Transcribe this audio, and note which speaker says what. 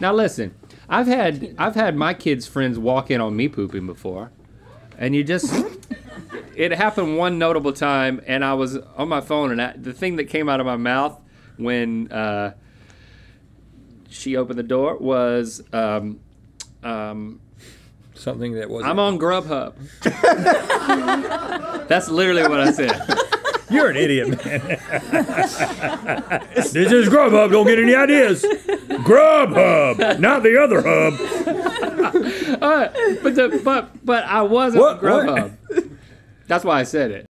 Speaker 1: Now listen, I've had I've had my kids' friends walk in on me pooping before, and you just it happened one notable time, and I was on my phone, and I, the thing that came out of my mouth when uh, she opened the door was. Um, um,
Speaker 2: Something that was.
Speaker 1: I'm on Grubhub. That's literally what I said.
Speaker 2: You're an idiot, man. this is Grubhub. Don't get any ideas. Grubhub, not the other hub.
Speaker 1: Uh, but the, but but I wasn't
Speaker 2: What-
Speaker 1: on? Grubhub. That's why I said it.